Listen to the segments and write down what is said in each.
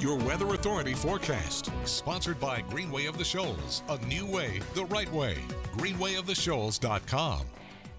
Your Weather Authority forecast, sponsored by Greenway of the Shoals, a new way, the right way. GreenwayoftheShoals.com.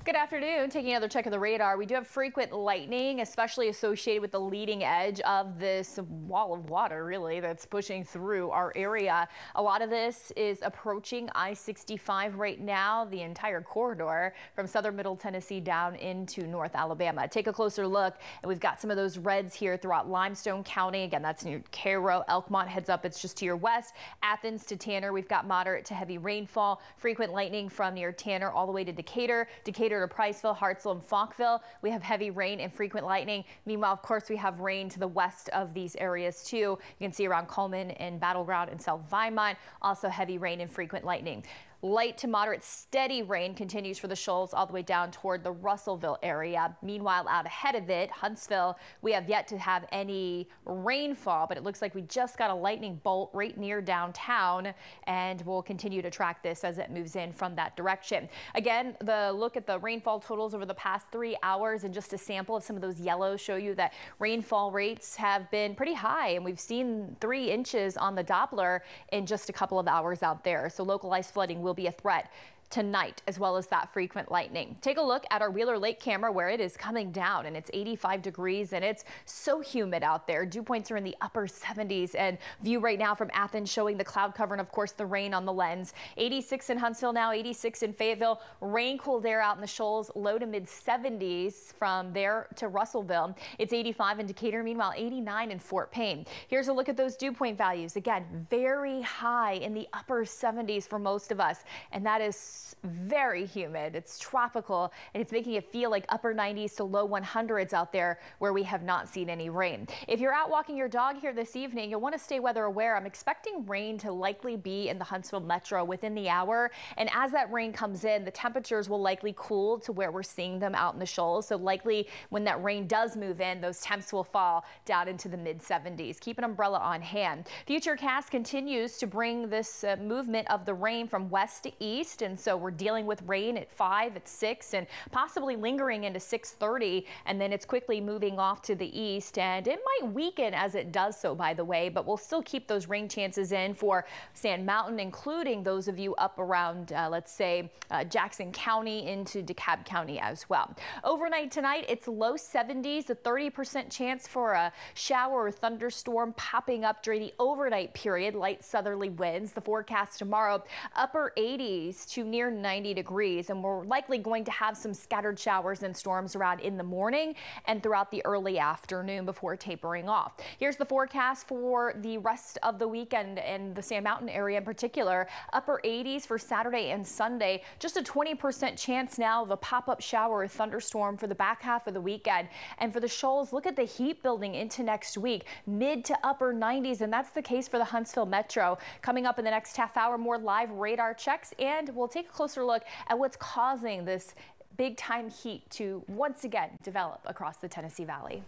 Good afternoon. Taking another check of the radar, we do have frequent lightning, especially associated with the leading edge of this wall of water, really, that's pushing through our area. A lot of this is approaching I-65 right now, the entire corridor from southern middle Tennessee down into North Alabama. Take a closer look, and we've got some of those reds here throughout Limestone County. Again, that's near Cairo, Elkmont heads up. It's just to your west. Athens to Tanner, we've got moderate to heavy rainfall, frequent lightning from near Tanner all the way to Decatur. Decatur to Priceville, Hartselle, and Falkville. We have heavy rain and frequent lightning. Meanwhile, of course, we have rain to the west of these areas too. You can see around Cullman and Battleground and South Vinemont. Also heavy rain and frequent lightning. Light to moderate steady rain continues for the shoals all the way down toward the Russellville area. Meanwhile, out ahead of it, Huntsville, we have yet to have any rainfall, but it looks like we just got a lightning bolt right near downtown, and we'll continue to track this as it moves in from that direction. Again, the look at the rainfall totals over the past three hours and just a sample of some of those yellows show you that rainfall rates have been pretty high, and we've seen three inches on the Doppler in just a couple of hours out there. So localized flooding will will be a threat tonight, as well as that frequent lightning. Take a look at our Wheeler Lake camera where it is coming down and it's 85 degrees and it's so humid out there. Dew points are in the upper 70s and view right now from Athens showing the cloud cover and of course the rain on the lens. 86 in Huntsville now, 86 in Fayetteville. Rain cooled air out in the shoals, low to mid 70s from there to Russellville. It's 85 in Decatur, meanwhile 89 in Fort Payne. Here's a look at those dew point values. Again, very high in the upper 70s for most of us and that is very humid. It's tropical and it's making it feel like upper 90s to low 100s out there where we have not seen any rain. If you're out walking your dog here this evening, you'll want to stay weather aware. I'm expecting rain to likely be in the Huntsville metro within the hour. And as that rain comes in, the temperatures will likely cool to where we're seeing them out in the shoals. So likely when that rain does move in, those temps will fall down into the mid 70s. Keep an umbrella on hand. Futurecast continues to bring this uh, movement of the rain from west to east. And so we're we're dealing with rain at 5, at 6, and possibly lingering into 6.30, and then it's quickly moving off to the east, and it might weaken as it does so, by the way, but we'll still keep those rain chances in for Sand Mountain, including those of you up around, uh, let's say, uh, Jackson County into DeKalb County as well. Overnight tonight, it's low 70s, a 30% chance for a shower or thunderstorm popping up during the overnight period, light southerly winds. The forecast tomorrow, upper 80s to near 90 degrees, and we're likely going to have some scattered showers and storms around in the morning and throughout the early afternoon before tapering off. Here's the forecast for the rest of the weekend in the Sand Mountain area in particular. Upper 80s for Saturday and Sunday. Just a 20% chance now of a pop-up shower or thunderstorm for the back half of the weekend. And for the shoals, look at the heat building into next week. Mid to upper 90s, and that's the case for the Huntsville Metro. Coming up in the next half hour, more live radar checks, and we'll take closer closer look at what's causing this big time heat to once again develop across the Tennessee Valley.